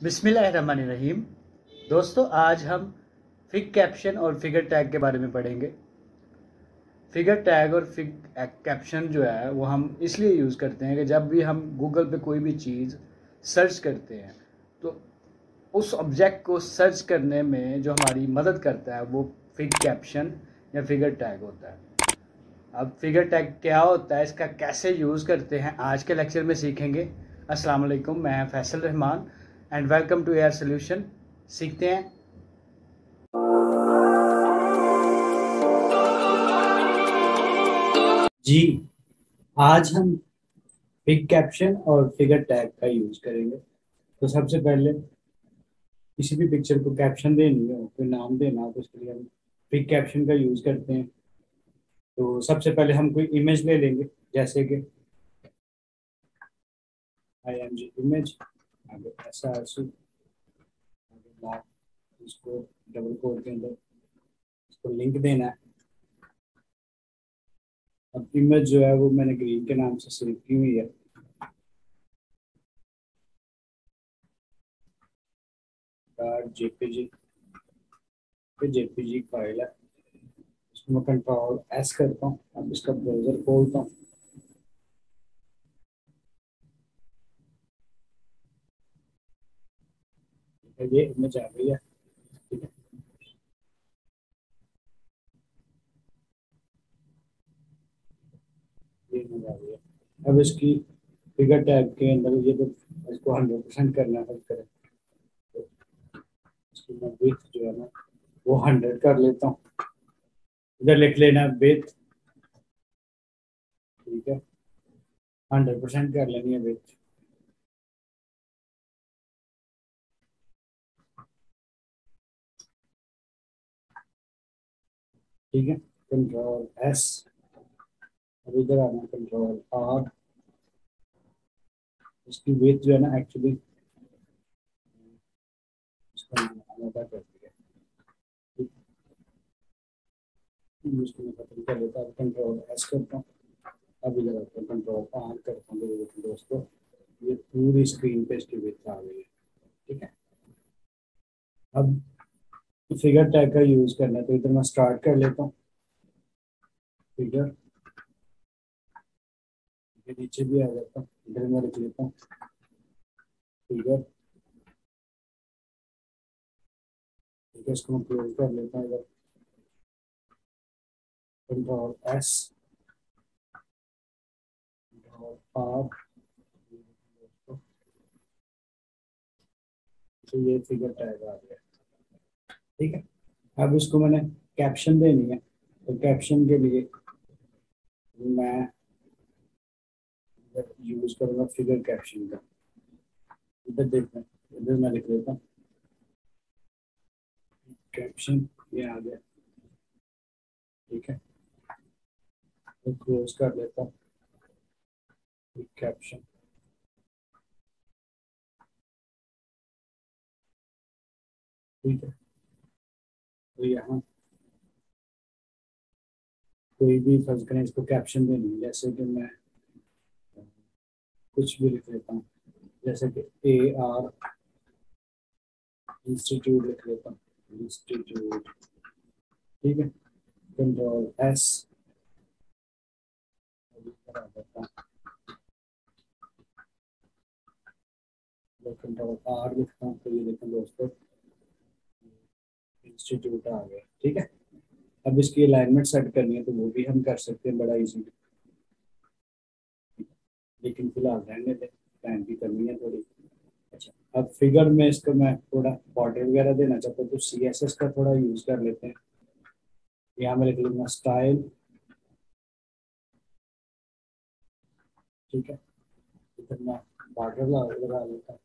बिस्मिल्लाहिर्रहमानिर्रहीम। दोस्तों, आज हम फिग कैप्शन और फिगर टैग के बारे में पढ़ेंगे। फिगर टैग और फिग कैप्शन जो है, वो हम इसलिए यूज़ करते हैं कि जब भी हम गूगल पे कोई भी चीज़ सर्च करते हैं तो उस ऑब्जेक्ट को सर्च करने में जो हमारी मदद करता है, वो फिग कैप्शन या फिगर टैग होता है। अब फिगर टैग क्या होता है, इसका कैसे यूज़ करते हैं, आज के लेक्चर में सीखेंगे। अस्सलाम वालेकुम मैं Faisal Rehman. And welcome to air solution. सीखते हैं। जी, आज हम फिग कैप्शन और फिगर टैग का यूज़ करेंगे। तो सबसे पहले किसी भी पिक्चर को कैप्शन देनी हो, कोई नाम देना हो तो उसके लिए हम फिग कैप्शन का यूज़ करते हैं। तो सबसे पहले हम कोई इमेज ले लेंगे, जैसे कि आई एम जी इमेज आगे ऐसा आँसू आगे ब्लैक इसको डबल कोड के अंदर इसको लिंक देना है। अब इमेज जो है वो मैंने ग्रीन के नाम से सेव की हुई है। जेपीजी जेपीजी फ़ाइल है। इसको मैं कंट्रोल एस करता हूँ, अब इसका ब्राउज़र खोलता हूँ। ये इमेज आ गई है। ये इमेज आ गई है। अब इसकी फिगर टैग के अंदर ये तो इसको हंड्रेड परसेंट करना है करें। इसकी मैं विथ जो है ना, वो हंड्रेड कर लेता हूँ। इधर लिख लेना विथ ठीक है। हंड्रेड परसेंट कर लेनी है विथ ठीक है? कंट्रोल एस अब इधर आना कंट्रोल आर इसकी वेट जो है ना एक्चुअली कर लेता कंट्रोल एस करता हूँ। अब इधर आता कंट्रोल आर करता हूँ दोस्तों। ये पूरी स्क्रीन पे इसकी वेट आ गई है। ठीक है? अब फिगर टैग का यूज़ करना है तो इधर मैं स्टार्ट कर लेता हूँ। फिगर नीचे भी आ जाता हूँ, इधर मैं लिख लेता हूँ। फिगर ठीक है, इसको क्लोज कर लेता हूँ इधर। कंट्रोल एस कंट्रोल आर तो ये फिगर टैग आ गया। ठीक है? अब इसको मैंने कैप्शन देनी है। तो कैप्शन के लिए मैं यूज़ करूँगा फिगर कैप्शन का। इधर देखना इधर मैं लिख लेता हूँ। कैप्शन ये आ गया। ठीक है? तो क्लोज कर लेता हूँ। कैप्शन ठीक है? तो यहाँ कोई भी फ़र्ज़ करें इसको कैप्शन देनी जैसे कि मैं कुछ भी लिख लेता हूँ। जैसे कि ए आर इंस्टीट्यूट लिख लेता हूँ। इंस्टीट्यूट ठीक है? कंट्रोल एस कंट्रोल आर लिखता हूँ तो ये देखें दोस्तों। इंस्टीट्यूट आ गया, ठीक है? अब इसकी अलाइनमेंट सेट करनी है तो वो भी हम कर सकते हैं, बड़ा इजीली लेकिन फ़िलहाल रहने दें प्लान भी करनी है थोड़ी। अच्छा अब फिगर में इसका मैं थोड़ा बॉर्डर वगैरह देना चाहता हूँ तो सी एस एस का थोड़ा यूज़ कर लेते हैं। यहाँ मैं लिख लूँगा स्टाइल ठीक है? इधर मैं बॉर्डर लगा लेता हूँ।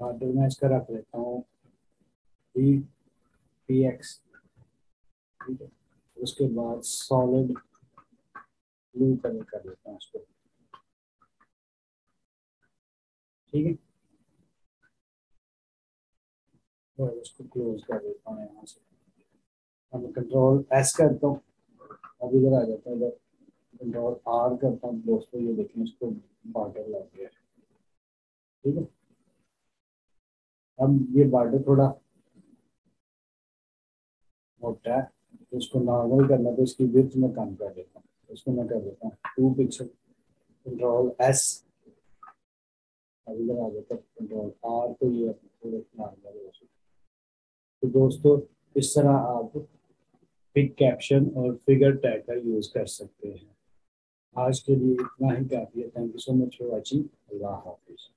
बॉर्डर मैं इसका रख लेता हूँ। पी पी एक्स ठीक है। उसके बाद सॉलिड ब्लू कलर कर देता हूँ उसको ठीक है? और उसको क्लोज कर देता हूँ यहाँ से। अब कंट्रोल एस करता हूँ। अब इधर आ जाता है। इधर कंट्रोल आर करता हूँ। दोस्तों, ये देखें, इसको बॉर्डर लग गया। ठीक है? अब ये बॉर्डर थोड़ा। मोटा है तो इसको नॉर्मल करना तो इसकी विथ में कम कर देता हूँ। इसको मैं कर देता हूँ। टू पिक्सल कंट्रोल एस अभी लगा देता हूँ कंट्रोल आर तो ये थोड़ा नॉर्मल हो तो दोस्तों, इस तरह आप पिक कैप्शन और फिगर का यूज़ कर सकते हैं। आज के लिए इतना ही काफ़ी है। Thank you so much for watching अल्लाह हाफिज़।